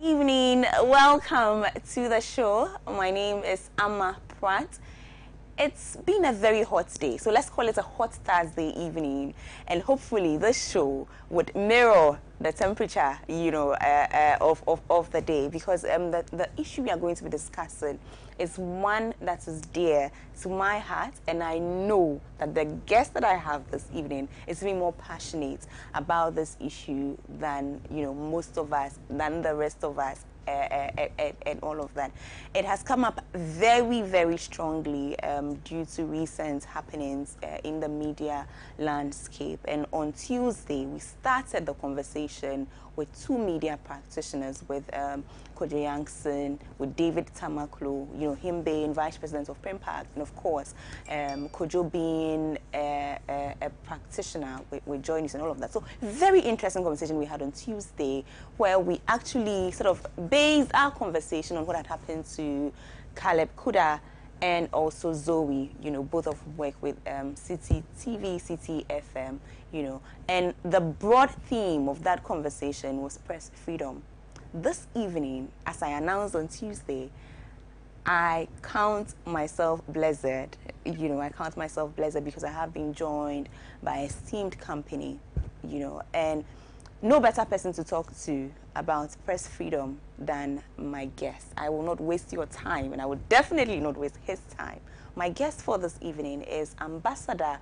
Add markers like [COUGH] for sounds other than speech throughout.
Evening, welcome to the show. My name is Ama Pratt. It's been a very hot day, so let's call it a hot Thursday evening, and hopefully this show would mirror the temperature, you know, uh, uh, of, of, of the day, because um, the, the issue we are going to be discussing is one that is dear to my heart, and I know that the guest that I have this evening is even more passionate about this issue than you know most of us, than the rest of us. Uh, uh, uh, and all of that. It has come up very, very strongly um, due to recent happenings uh, in the media landscape. And on Tuesday, we started the conversation with two media practitioners, with um, Kojo Yankson, with David Tamaklo, you know, him being vice president of Primpact, and of course, um, Kojo being a, a, a practitioner with, with JoyNews and all of that. So very interesting conversation we had on Tuesday, where we actually sort of based our conversation on what had happened to Caleb Kudah and also Zoe, you know, both of work with um, Citi TV, Citi FM, you know. And the broad theme of that conversation was press freedom. This evening, as I announced on Tuesday, I count myself blessed. You know, I count myself blessed because I have been joined by a esteemed company, you know, and no better person to talk to about press freedom than my guest. I will not waste your time, and I will definitely not waste his time. My guest for this evening is Ambassador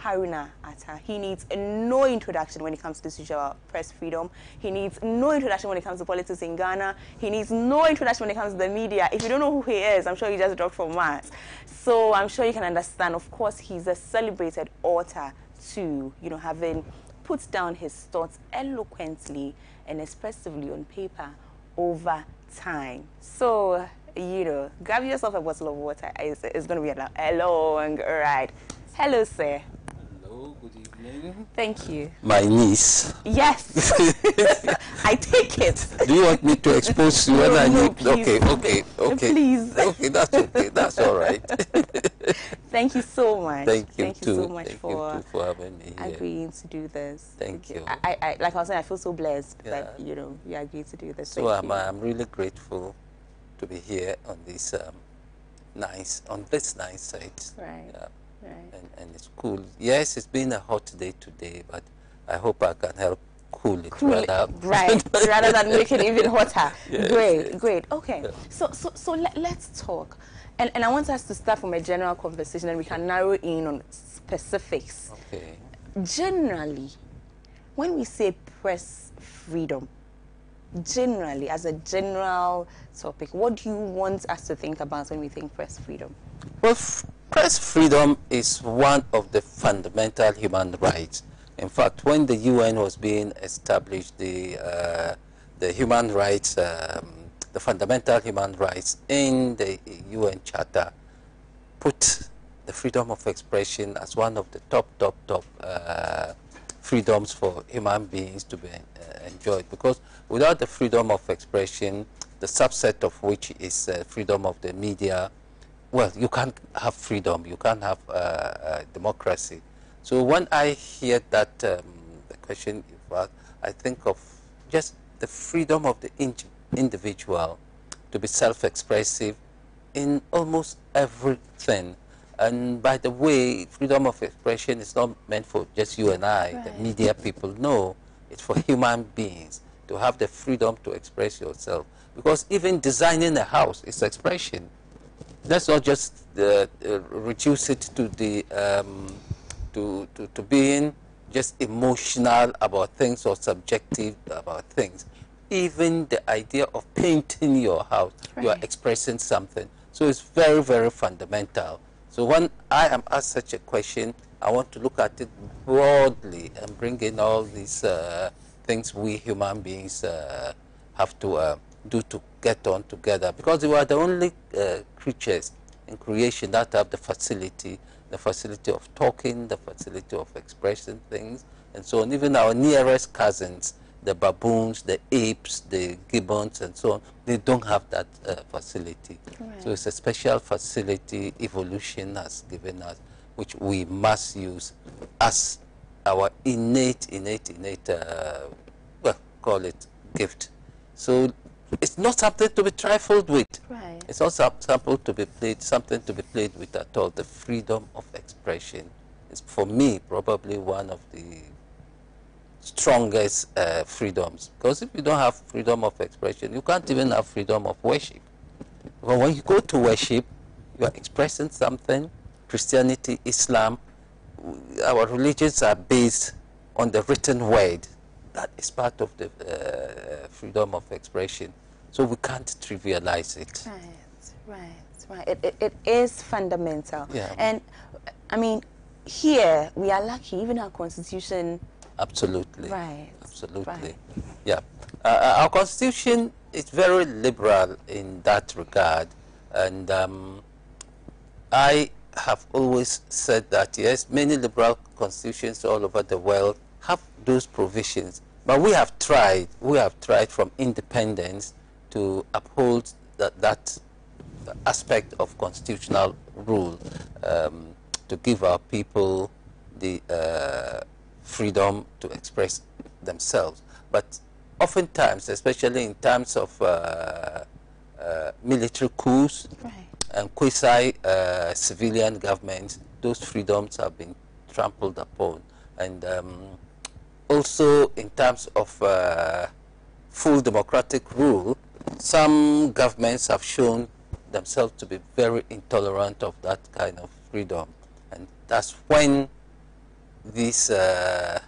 Haruna Attah. He needs no introduction when it comes to this issue of press freedom. He needs no introduction when it comes to politics in Ghana. He needs no introduction when it comes to the media. If you don't know who he is, I'm sure he just dropped from Mars. So I'm sure you can understand. Of course, he's a celebrated author too, you know, having put down his thoughts eloquently and expressively on paper over time. So, you know, grab yourself a bottle of water. It's, it's going to be a long ride. Hello, sir. Hello, good evening. Thank you. My niece. Yes. [LAUGHS] I take it. Do you want me to expose you when I no, need? please. Okay, okay, okay. Please. Okay, that's okay. That's all right. [LAUGHS] Thank you so much. Thank you Thank too. so much Thank for you too for having me here. agreeing to do this. Thank you. I, I, like I was saying, I feel so blessed that Yeah. you know you agreed to do this. So Thank I'm, you. I'm really grateful to be here on this um, nice on this nice site. Right. Yeah, Right. and, and it's cool. Yes, it's been a hot day today, but I hope I can help cool it Cool it, rather. right [LAUGHS] rather than make it even hotter [LAUGHS] Yes, great yes. great okay Yeah. so so so let, let's talk and and i want us to start from a general conversation and we can narrow in on specifics Okay. generally when we say press freedom generally as a general topic what do you want us to think about when we think press freedom Well, press freedom is one of the fundamental human rights. In fact, when the UN was being established, the uh, the human rights, um, the fundamental human rights in the UN Charter, put the freedom of expression as one of the top, top, top uh, freedoms for human beings to be uh, enjoyed. Because without the freedom of expression, the subset of which is uh, freedom of the media, well, you can't have freedom, you can't have uh, uh, democracy. So when I hear that um, the question, I think of just the freedom of the indi- individual to be self-expressive in almost everything. And by the way, freedom of expression is not meant for just you and I, the media people. No, it's for [LAUGHS] human beings to have the freedom to express yourself. Because even designing a house is expression. Let's not just uh, uh, reduce it to the um, to, to, to being just emotional about things or subjective about things. Even the idea of painting your house, you are expressing something. So it's very, very fundamental. So when I am asked such a question, I want to look at it broadly and bring in all these uh, things we human beings uh, have to uh, do to get on together because we are the only uh, creatures in creation that have the facility, the facility of talking, the facility of expressing things, and so on. Even our nearest cousins, the baboons, the apes, the gibbons, and so on, they don't have that uh, facility. Right. So it's a special facility evolution has given us, which we must use as our innate, innate, innate, uh, well, call it gift. So it's not something to be trifled with. Right. It's not something to be played, something to be played with at all. The freedom of expression is, for me, probably one of the strongest uh, freedoms. Because if you don't have freedom of expression, you can't even have freedom of worship. But when you go to worship, you are expressing something. Christianity, Islam, our religions are based on the written word. That is part of the uh, freedom of expression. So we can't trivialize it. Right, right, right. It, it, it is fundamental. Yeah. And, I mean, here we are lucky, even our constitution. Absolutely. Right. Absolutely. Right. Yeah. Uh, uh, our constitution is very liberal in that regard. And um, I have always said that, yes, many liberal constitutions all over the world have those provisions. But we have tried, we have tried from independence to uphold that, that aspect of constitutional rule um, to give our people the uh, freedom to express themselves. But oftentimes, especially in terms of uh, uh, military coups Right. and quasi-civilian governments, those freedoms have been trampled upon. And um, also in terms of uh, full democratic rule, some governments have shown themselves to be very intolerant of that kind of freedom. And that's when these uh,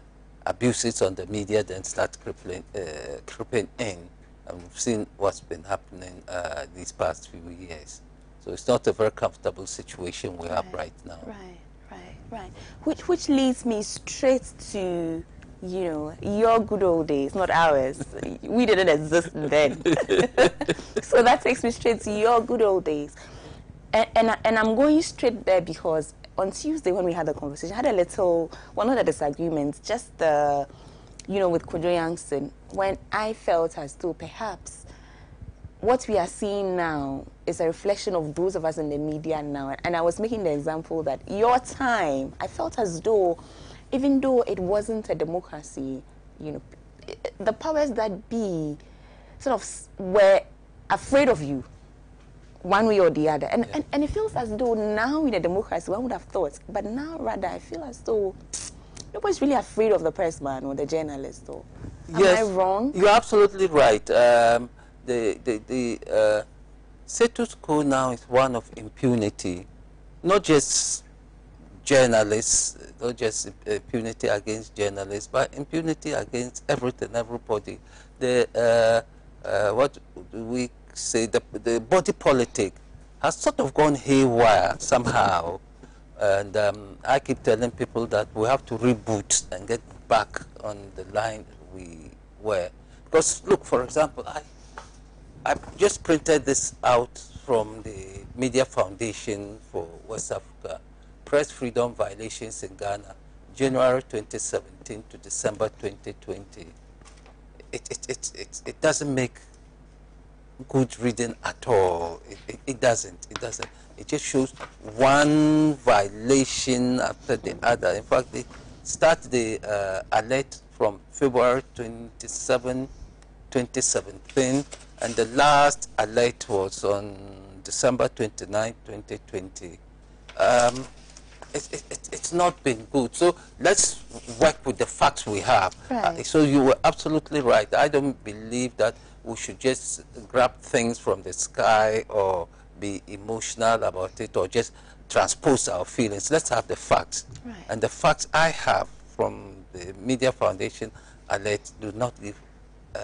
abuses on the media then start crippling, uh, creeping in. And we've seen what's been happening uh, these past few years. So it's not a very comfortable situation we have right now. Right, right, right. Which, which leads me straight to, you know, your good old days, not ours. [LAUGHS] we didn't exist then. [LAUGHS] so that takes me straight to your good old days. And, and, and I'm going straight there because on Tuesday when we had the conversation, I had a little, well, not a disagreement, just the, you know, with Yankson, when I felt as though perhaps what we are seeing now is a reflection of those of us in the media now. And I was making the example that your time, I felt as though, even though it wasn't a democracy, you know, the powers that be sort of were afraid of you one way or the other. And, and, and it feels as though now in a democracy, one would have thought, but now rather I feel as though nobody's really afraid of the press man or the journalist. Or, am I wrong? You're absolutely right. Um, the the, the uh, status quo now is one of impunity, not just journalists, not just impunity against journalists, but impunity against everything, everybody. The uh, uh, what do we say? The the body politic has sort of gone haywire somehow. And um, I keep telling people that we have to reboot and get back on the line we were. Because look, for example, I I just printed this out from the Media Foundation for West Africa, Press Freedom Violations in Ghana, January 2017 to December 2020. It, it, it, it, it doesn't make good reading at all. It, it, it doesn't. It doesn't. It just shows one violation after the other. In fact, they start the uh, alert from February 27, 2017, and the last alert was on December 29, 2020. Um, it, it, it, it's not been good. So let's work with the facts we have. Right. Uh, so you were absolutely right. I don't believe that we should just grab things from the sky or be emotional about it or just transpose our feelings. Let's have the facts. Right. And the facts I have from the Media Foundation alert do not give a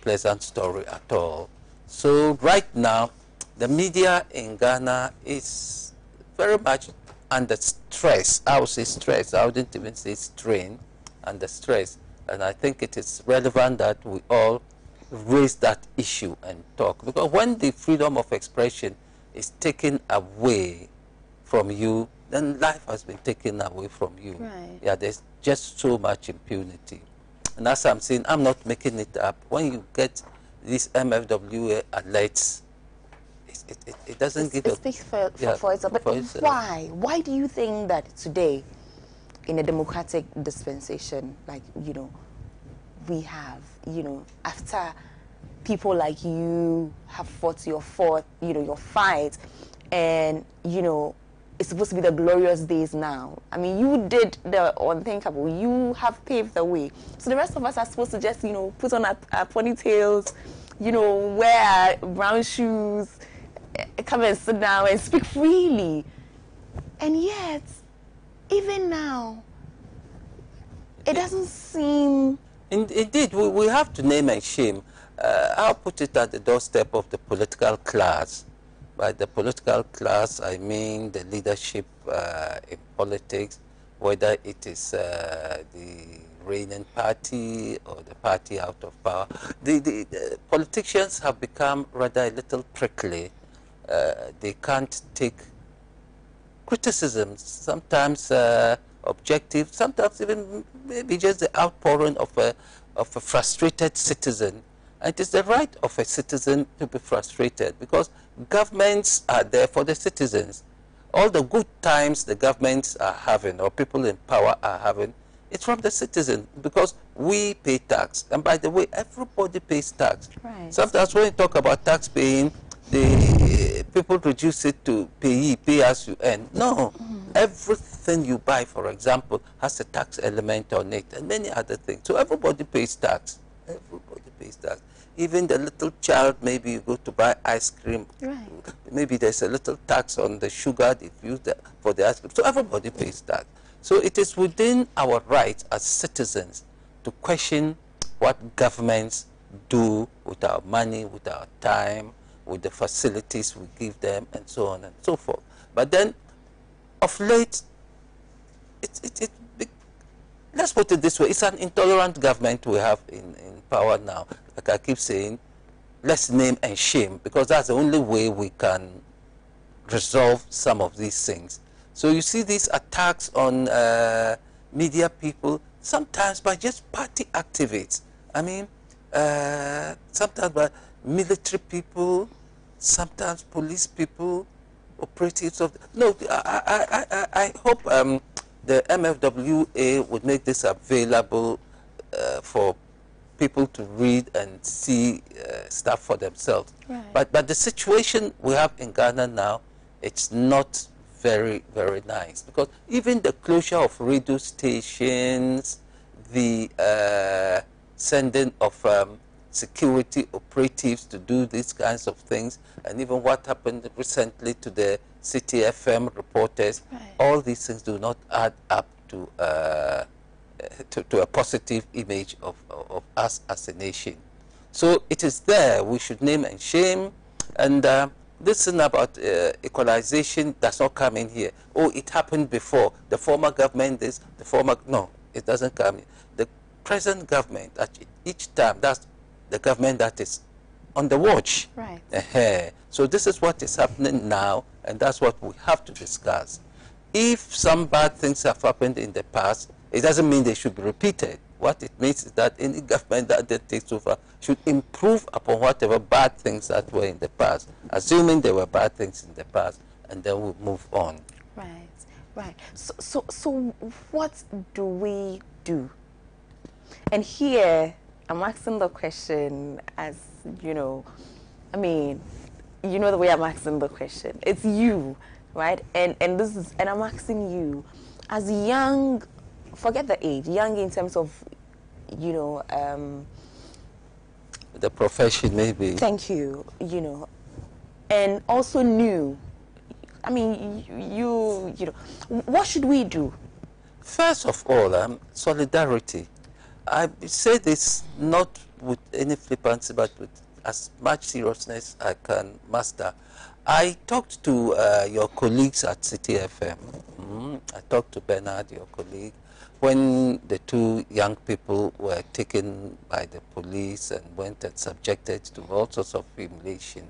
pleasant story at all. So right now, the media in Ghana is very much under stress. I would say stress. I wouldn't even say strain, under stress. And I think it is relevant that we all raise that issue and talk. Because when the freedom of expression is taken away from you, then life has been taken away from you. Right. Yeah, there's just so much impunity. And as I'm saying, I'm not making it up. When you get these MFWA alerts, it, it, it, it doesn't give it a speaks for, for, yeah, for itself. But for itself. why? Why do you think that today, in a democratic dispensation, like, you know, we have, you know, after people like you have fought your fought, you know, your fight, and you know, it's supposed to be the glorious days now. I mean, you did the unthinkable. You have paved the way. So the rest of us are supposed to just, you know, put on our, our ponytails, you know, wear brown shoes, eh, come and sit down and speak freely. And yet, even now, it doesn't seem. Indeed, we, we have to name and shame. Uh, I'll put it at the doorstep of the political class by the political class, I mean the leadership uh, in politics, whether it is uh, the reigning party or the party out of power. The, the, the politicians have become rather a little prickly. Uh, they can't take criticisms, sometimes uh, objective, sometimes even maybe just the outpouring of a, of a frustrated citizen it is the right of a citizen to be frustrated because governments are there for the citizens. All the good times the governments are having or people in power are having, it's from the citizen because we pay tax. And by the way, everybody pays tax. Right. Sometimes when you talk about tax paying, the people reduce it to pay, pay as you earn. No, mm. everything you buy, for example, has a tax element on it and many other things. So everybody pays tax. Everybody pays tax even the little child, maybe you go to buy ice cream, right. maybe there's a little tax on the sugar they use for the ice cream. So everybody pays tax. So it is within our rights as citizens to question what governments do with our money, with our time, with the facilities we give them, and so on and so forth. But then, of late, it, it, it, let's put it this way, it's an intolerant government we have in, in power now like I keep saying, let's name and shame because that's the only way we can resolve some of these things. So you see these attacks on uh, media people, sometimes by just party activists. I mean, uh, sometimes by military people, sometimes police people, operatives of... The, no, I, I, I, I hope um, the MFWA would make this available uh, for people to read and see uh, stuff for themselves. Right. But, but the situation we have in Ghana now, it's not very, very nice. Because even the closure of radio stations, the uh, sending of um, security operatives to do these kinds of things, and even what happened recently to the Citi FM reporters, right. all these things do not add up to uh, to, to a positive image of, of us as a nation. So it is there. We should name and shame. And uh, this thing about uh, equalization does not come in here. Oh, it happened before. The former government is the former. No, it doesn't come in. The present government, at each time, that's the government that is on the watch. Right. Uh. So this is what is happening now, and that's what we have to discuss. If some bad things have happened in the past, it doesn't mean they should be repeated. What it means is that any government that takes over should improve upon whatever bad things that were in the past, assuming there were bad things in the past, and then we'll move on. Right, right. So, so, so what do we do? And here, I'm asking the question as, you know, I mean, you know the way I'm asking the question. It's you, right? And, and this is, and I'm asking you, as young forget the age, young in terms of, you know, um, the profession maybe. Thank you. You know, and also new. I mean, you, you know, what should we do? First of all, um, solidarity. I say this not with any flippancy, but with as much seriousness I can master. I talked to uh, your colleagues at Citi FM. Mm -hmm. I talked to Bernard, your colleague when the two young people were taken by the police and went and subjected to all sorts of humiliation,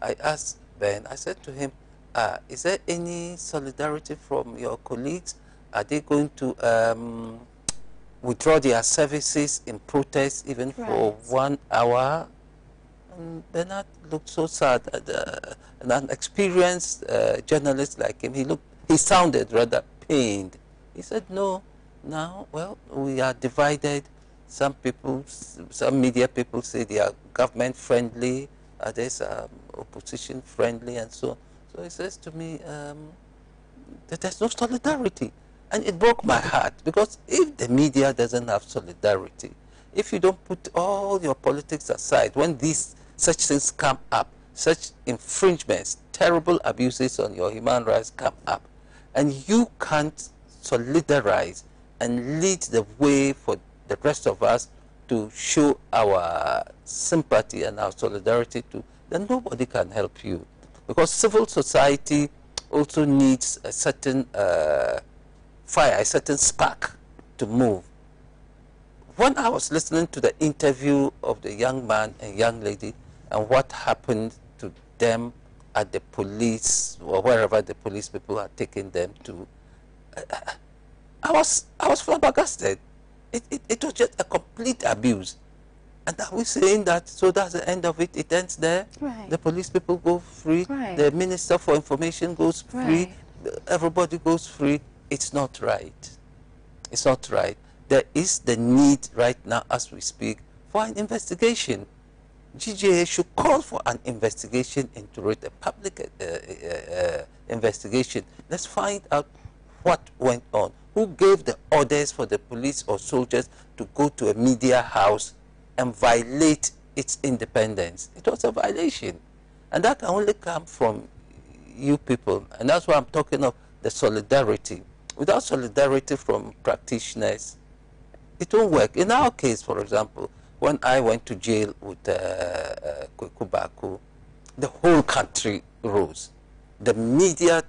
I asked Ben, I said to him, uh, is there any solidarity from your colleagues? Are they going to um, withdraw their services in protest even right. for one hour? And Bernard looked so sad. Uh, an experienced uh, journalist like him, he looked, he sounded rather pained. He said, no, now, well, we are divided Some people, some media people say they are government friendly, others are opposition friendly, and so. So he says to me um, that there's no solidarity, and it broke my heart because if the media doesn't have solidarity, if you don't put all your politics aside, when these such things come up, such infringements, terrible abuses on your human rights come up, and you can't solidarize and lead the way for the rest of us to show our sympathy and our solidarity to, then nobody can help you. Because civil society also needs a certain uh, fire, a certain spark to move. When I was listening to the interview of the young man and young lady and what happened to them at the police or wherever the police people are taking them to, I was I was flabbergasted. It, it, it was just a complete abuse. And are we saying that so that's the end of it? It ends there. Right. The police people go free. Right. The minister for information goes free. Everybody goes free. It's not right. It's not right. There is the need right now, as we speak, for an investigation. GJA should call for an investigation into it, a public uh, uh, uh, investigation. Let's find out what went on. Who gave the orders for the police or soldiers to go to a media house and violate its independence? It was a violation. And that can only come from you people. And that's why I'm talking of the solidarity. Without solidarity from practitioners, it won't work. In our case, for example, when I went to jail with uh, uh, the whole country rose. The media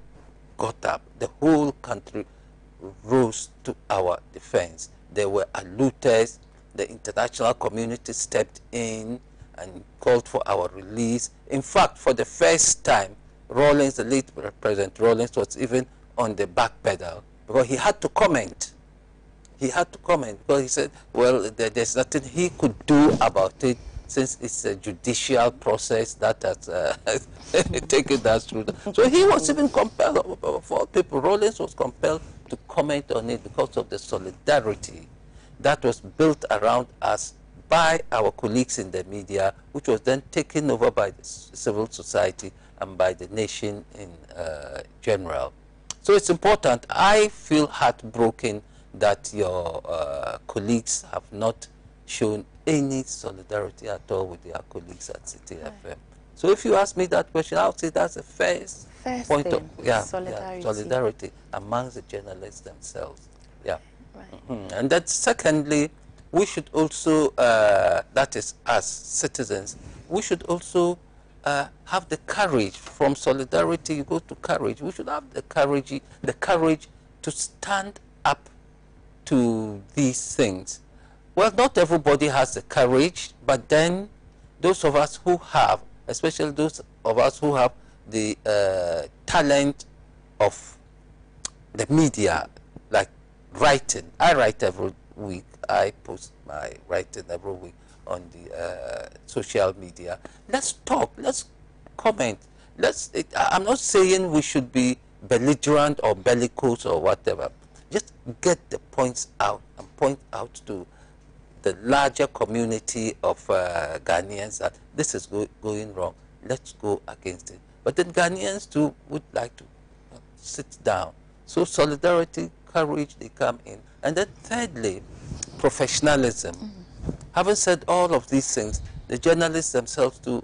got up. The whole country rose to our defense. There were looters. The international community stepped in and called for our release. In fact, for the first time, Rawlings, the late President Rawlings, was even on the back pedal because he had to comment. He had to comment because he said, well, there, there's nothing he could do about it since it's a judicial process that has uh, [LAUGHS] taken that through. So he was even compelled, for people, Rawlings was compelled to comment on it because of the solidarity that was built around us by our colleagues in the media, which was then taken over by the civil society and by the nation in uh, general. So it's important. I feel heartbroken that your uh, colleagues have not shown any solidarity at all with their colleagues at Citi right. FM. So if you ask me that question, I would say that's the first, first point of yeah, solidarity. yeah, solidarity amongst the journalists themselves. Yeah. Right. Mm -hmm. And then secondly, we should also, uh, that is us citizens, we should also uh, have the courage from solidarity. You go to courage. We should have the courage, the courage to stand up to these things well, not everybody has the courage, but then those of us who have, especially those of us who have the uh, talent of the media, like writing. I write every week. I post my writing every week on the uh, social media. Let's talk. Let's comment. Let's. It, I'm not saying we should be belligerent or bellicose or whatever. Just get the points out and point out to the larger community of uh, Ghanaians that this is go going wrong. Let's go against it. But then Ghanaians too would like to uh, sit down. So solidarity, courage, they come in. And then thirdly, professionalism. Mm -hmm. Having said all of these things, the journalists themselves too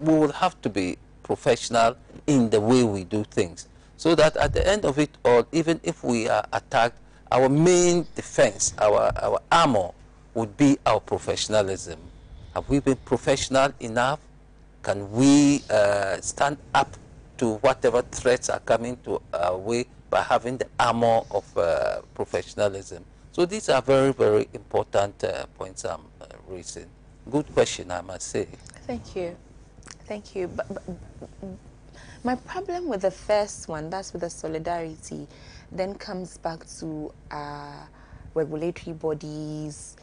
will have to be professional in the way we do things. So that at the end of it all, even if we are attacked, our main defense, our, our armor would be our professionalism. Have we been professional enough? Can we uh, stand up to whatever threats are coming to our way by having the armor of uh, professionalism? So these are very, very important uh, points I'm uh, raising. Good question, I must say. Thank you. Thank you. But, but, my problem with the first one, that's with the solidarity, then comes back to uh, regulatory bodies,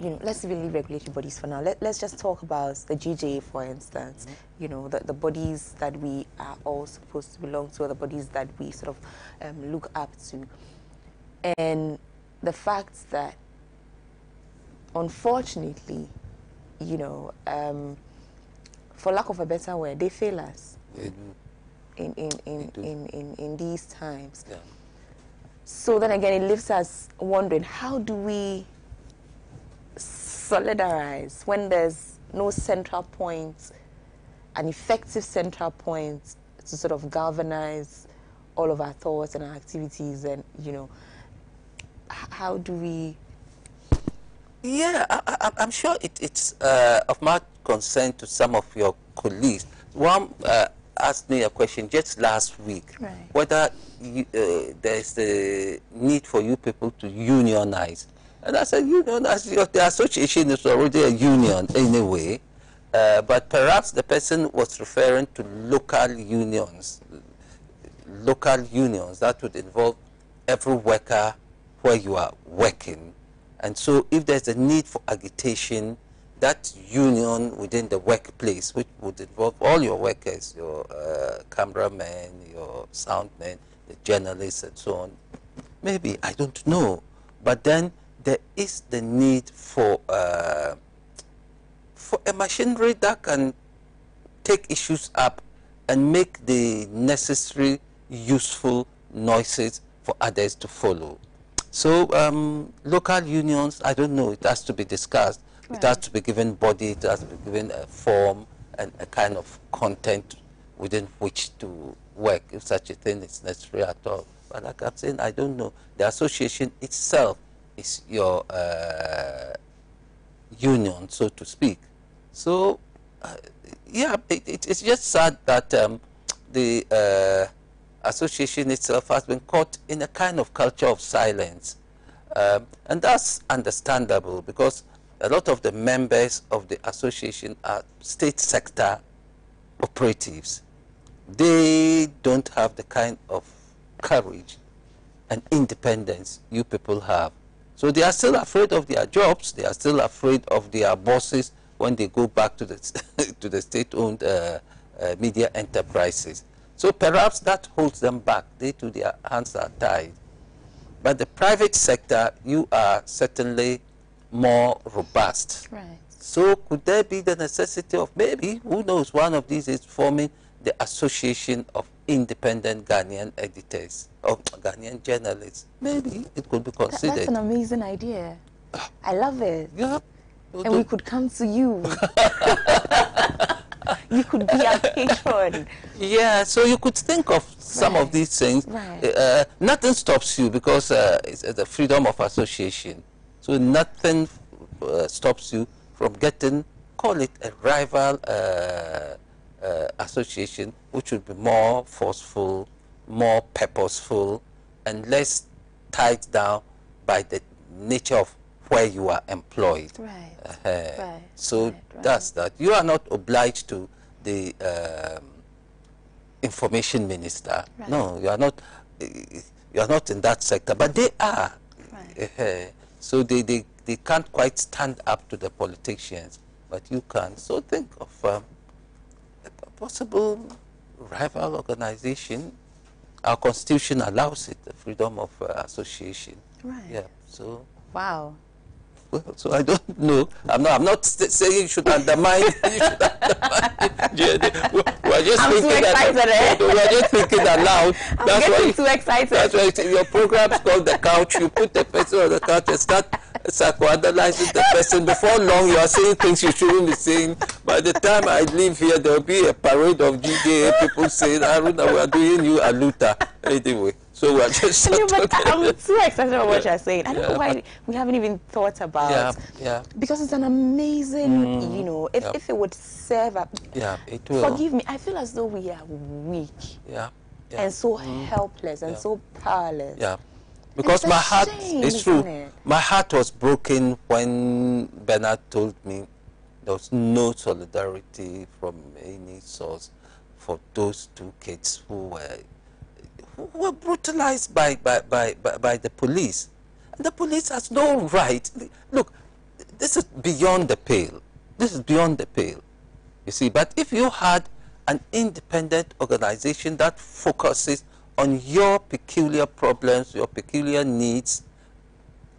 you know, let's even leave regulatory bodies for now. Let, let's just talk about the GJA, for instance. Mm -hmm. You know, the, the bodies that we are all supposed to belong to, or the bodies that we sort of um, look up to. And the fact that unfortunately, you know, um, for lack of a better word, they fail us They in, in, in, in, in, in these times. Yeah. So then again, it leaves us wondering how do we solidarize when there's no central point, an effective central point to sort of galvanize all of our thoughts and our activities, and you know, how do we? Yeah, I, I, I'm sure it, it's uh, of much concern to some of your colleagues. One uh, asked me a question just last week Right. whether you, uh, there's the need for you people to unionize. And I said, unionize, your- the association is already a union anyway. Uh, but perhaps the person was referring to local unions, local unions that would involve every worker where you are working. And so if there's a need for agitation, that union within the workplace, which would involve all your workers, your uh, cameramen, your soundmen, the journalists and so on, maybe, I don't know. But then there is the need for, uh, for a machinery that can take issues up and make the necessary useful noises for others to follow. So um, local unions, I don't know, it has to be discussed. It has to be given body, it has to be given a form and a kind of content within which to work, if such a thing is necessary at all. But like I'm saying, I don't know. The association itself is your uh, union, so to speak. So, uh, yeah, it, it, it's just sad that um, the uh, association itself has been caught in a kind of culture of silence. Um, and that's understandable because a lot of the members of the association are state sector operatives. They don't have the kind of courage and independence you people have. So they are still afraid of their jobs. They are still afraid of their bosses when they go back to the [LAUGHS] to the state-owned uh, uh, media enterprises. So perhaps that holds them back. They too, their hands are tied. But the private sector, you are certainly more robust. Right. So could there be the necessity of maybe, who knows, one of these is forming the Association of Independent Ghanaian Editors, of Ghanaian Journalists? Maybe it could be considered. that's an amazing idea. I love it. yeah. And we could come to you. [LAUGHS] could be. [LAUGHS] Yeah, so you could think of some of these things. Right. Uh, nothing stops you because uh, it's uh, the freedom of association. So nothing uh, stops you from getting, call it a rival uh, uh, association, which would be more forceful, more purposeful, and less tied down by the nature of where you are employed. Right. Uh, Right, So right, right. that's that. You are not obliged to the um, information minister. Right. No, you are not. uh, You are not in that sector, but they are. Right. Uh, so they, they, they can't quite stand up to the politicians, but you can. So think of um, a possible rival organization. Our constitution allows it, the freedom of uh, association. Right. Yeah. So Wow. Well, [LAUGHS] so I don't know. I'm not. I'm not saying you should undermine. [LAUGHS] you should undermine. We're just I'm too thinking. excited, eh? We're just thinking aloud. [LAUGHS] I'm that's why. getting You, too excited. that's why your program's called the couch. You put the person on the couch and start psychoanalyzing the person. Before long, you are saying things you shouldn't be saying. By the time I leave here, there will be a parade of GJA people saying, "Aruna, we are doing you a luta." Anyway, so we're just. No, but I'm too excited about what you're saying. I don't know why we haven't even thought about yeah, yeah, because it's an amazing, mm. you know, if, yeah. if it would serve up. yeah. It will. forgive me, I feel as though we are weak Yeah. yeah. and so mm. helpless and Yeah. so powerless. Yeah. Because my heart, shame, it's true, it? my heart was broken when Bernard told me there was no solidarity from any source for those two kids who were, were brutalized by, by, by, by, by the police. And the police has no right. Look, this is beyond the pale. This is beyond the pale. You see, but if you had an independent organization that focuses on your peculiar problems, your peculiar needs,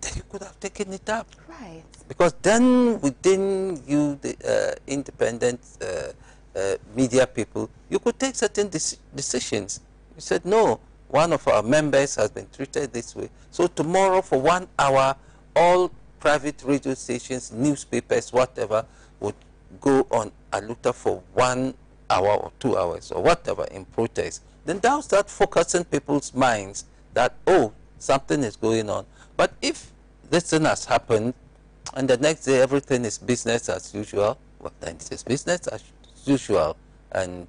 then you could have taken it up. Right. Because then within you, the uh, independent uh, uh, media people, you could take certain decisions. You said, no, one of our members has been treated this way. So tomorrow for one hour, all private radio stations, newspapers, whatever, would go on Aluta for one hour or two hours or whatever in protest. Then that will start focusing people's minds that, oh, something is going on. But if this thing has happened and the next day everything is business as usual, well, then it is business as usual and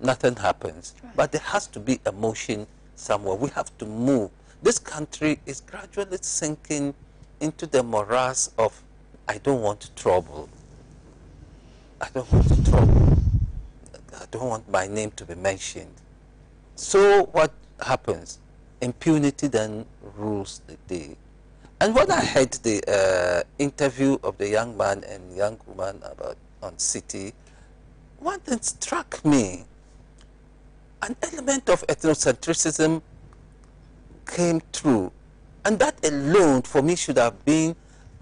nothing happens. Right. But there has to be a motion somewhere. We have to move. This country is gradually sinking into the morass of, I don't want trouble. I don't want trouble. I don't want my name to be mentioned. So what happens? Impunity then rules the day. And when I heard the uh, interview of the young man and young woman about on Citi, one thing struck me. An element of ethnocentrism came through. And that alone, for me, should have been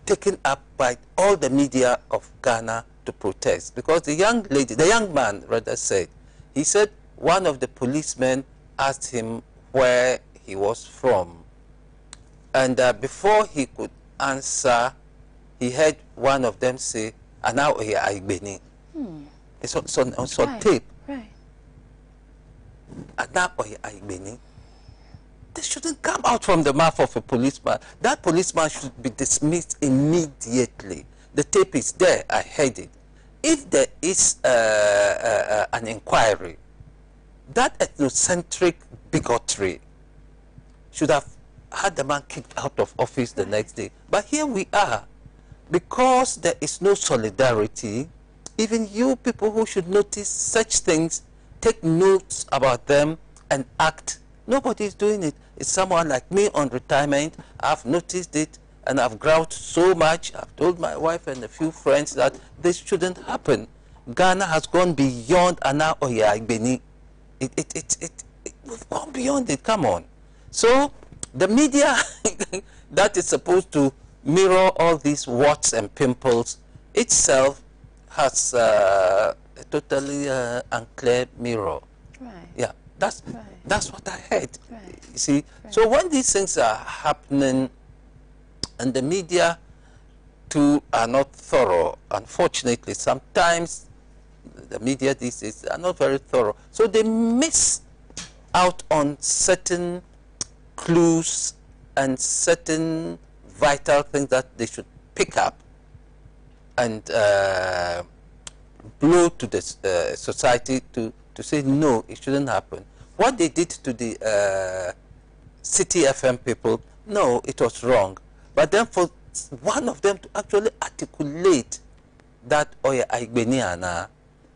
taken up by all the media of Ghana to protest. Because the young lady, the young man rather said, he said one of the policemen asked him where he was from. And uh, before he could answer, he heard one of them say, Ana oye aigbeni. Hmm. It's on, it's on, it's on right. tape. Ana oye aigbeni. This shouldn't come out from the mouth of a policeman. That policeman should be dismissed immediately. The tape is there. I heard it. If there is uh, uh, uh, an inquiry, that ethnocentric bigotry should have had the man kicked out of office the next day. But here we are. Because there is no solidarity, even you people who should notice such things, take notes about them and act. Nobody is doing it. It's someone like me on retirement. I've noticed it and I've growled so much. I've told my wife and a few friends that this shouldn't happen. Ghana has gone beyond Ana Oya Igbeni. It, it, it, it, it, we've gone beyond it. Come on. So the media [LAUGHS] that is supposed to mirror all these warts and pimples itself has uh, totally uh, unclear mirror. Right. Yeah, that's right. that's what I heard. Right. You see, right. so when these things are happening, and the media too are not thorough, unfortunately, sometimes the media these days are not very thorough, so they miss out on certain clues and certain vital things that they should pick up and uh, blow to the uh, society to, to say, no, it shouldn't happen. What they did to the uh, Citi FM people, no, it was wrong. But then for one of them to actually articulate that, oh yeah, Aigbeniana.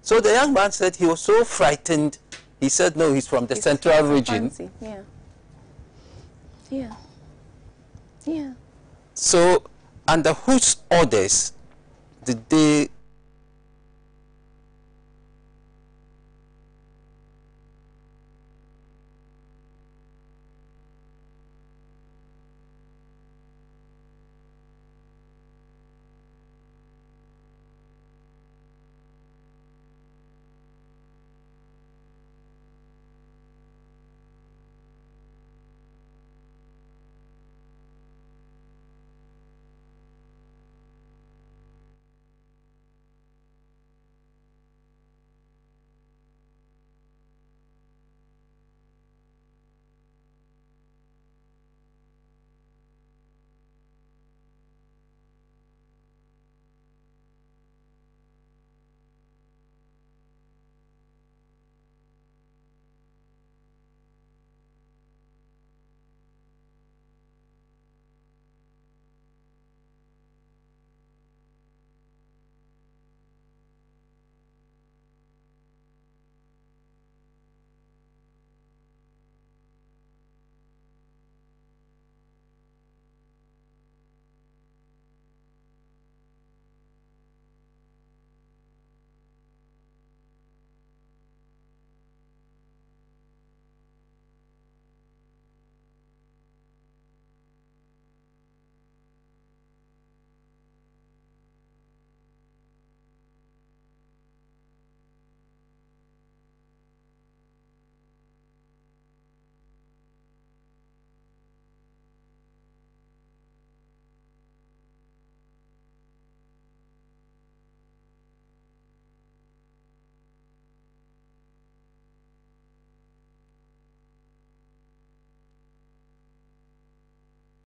So the young man said he was so frightened. He said, no, he's from the he's central region. Fancy. Yeah. Yeah. Yeah. So, under whose orders did they